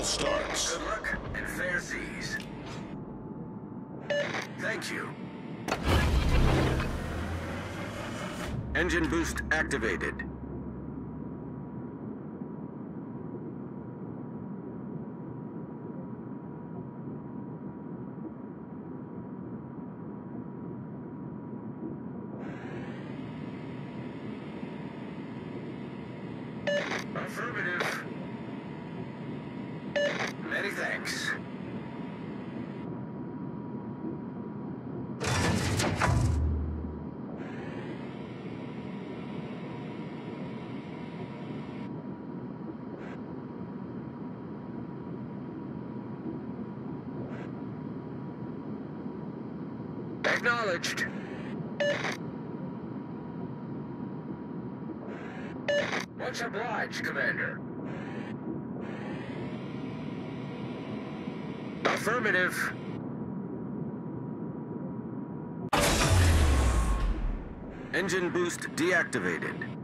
battle starts. Good luck and fair seas. Thank you. Engine boost activated. Affirmative. Many thanks. Acknowledged. Much obliged, Commander. Affirmative. Engine boost deactivated.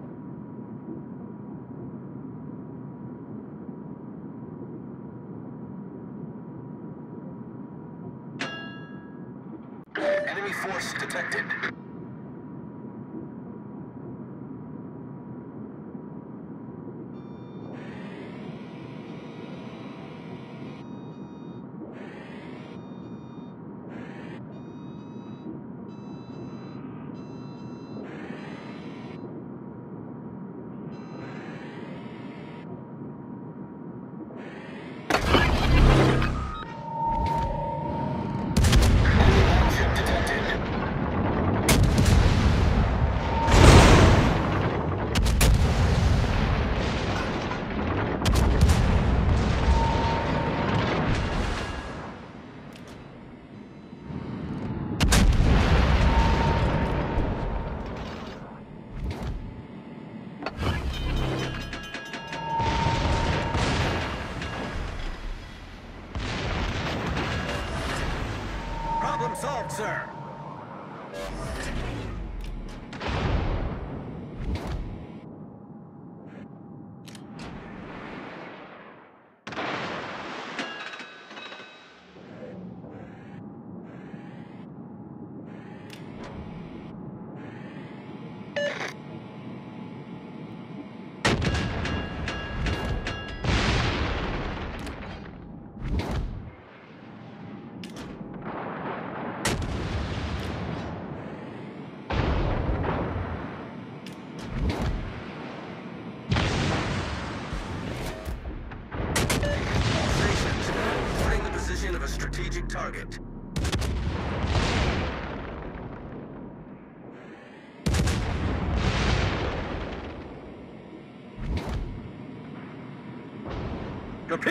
Problem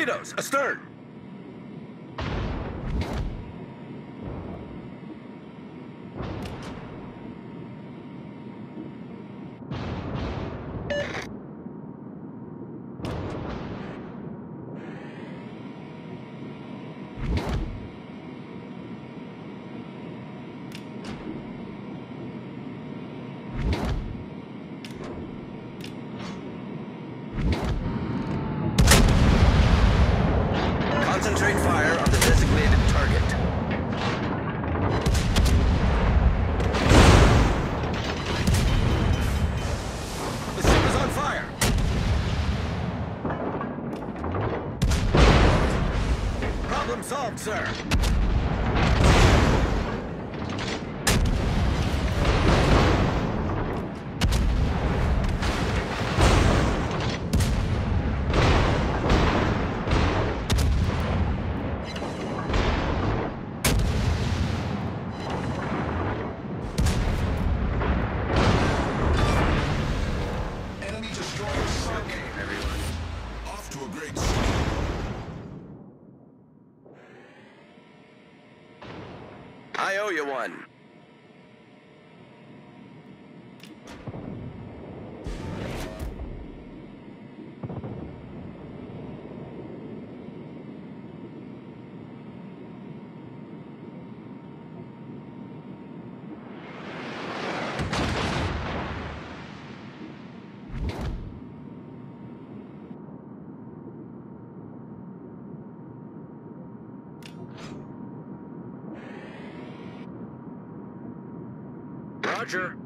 Torpedoes, astern! Sir. Owe you one. Roger.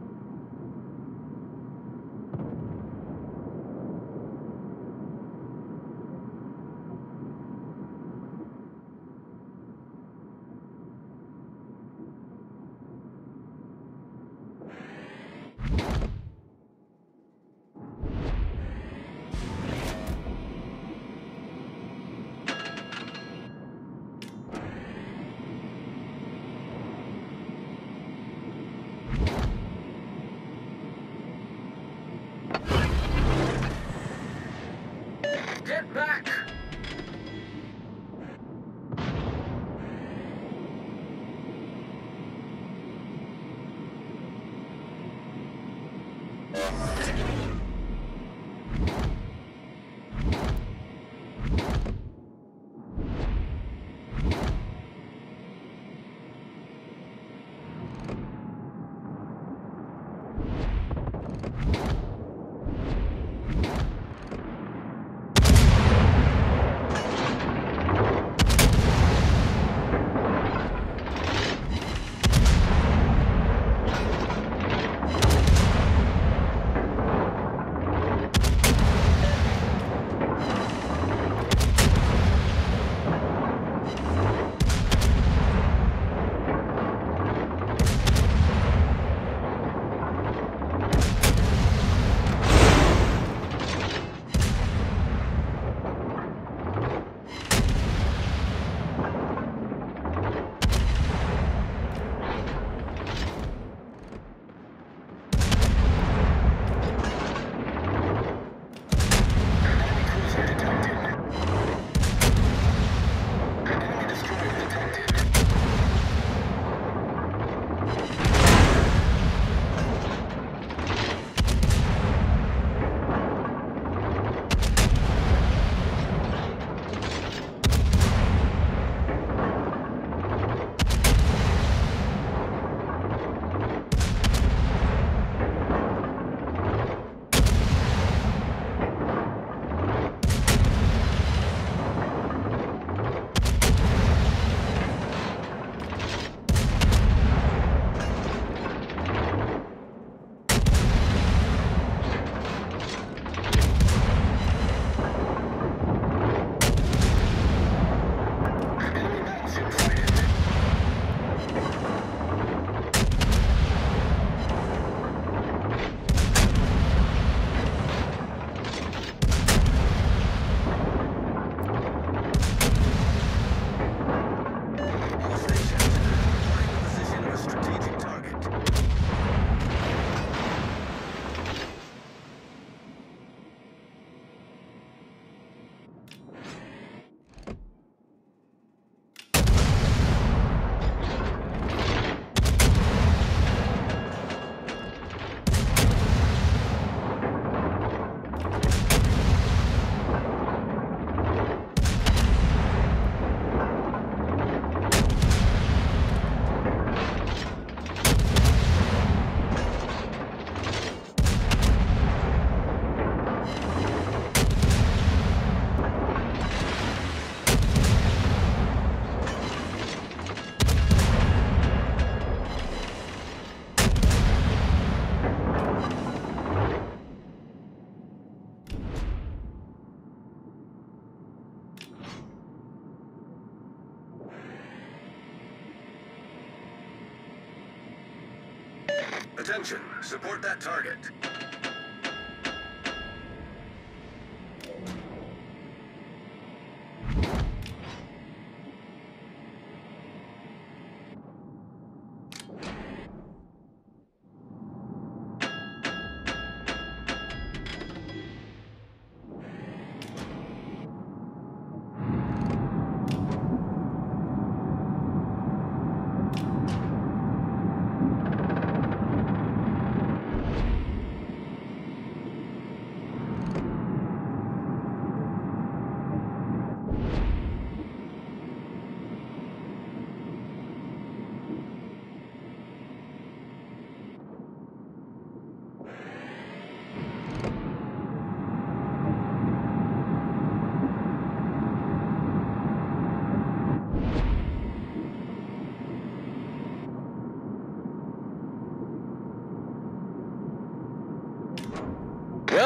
Attention, support that target.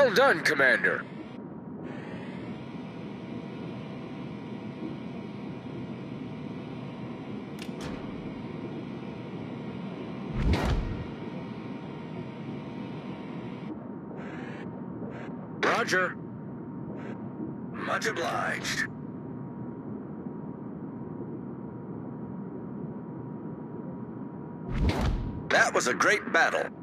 Well done, Commander. Roger. Much obliged. That was a great battle.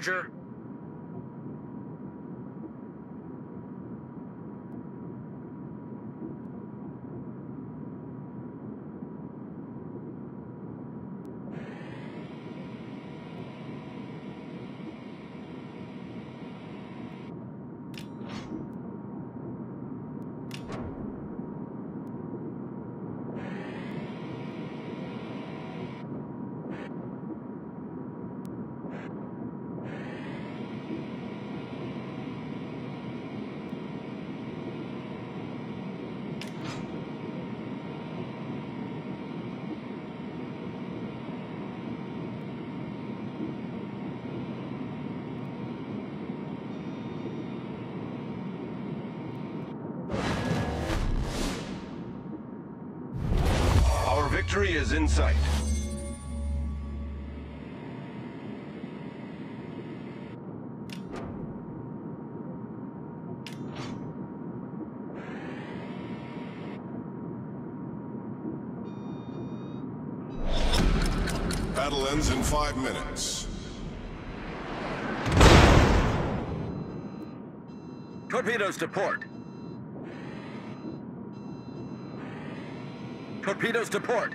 Roger. Is in sight. Battle ends in five minutes. Torpedoes to port. Torpedoes to port.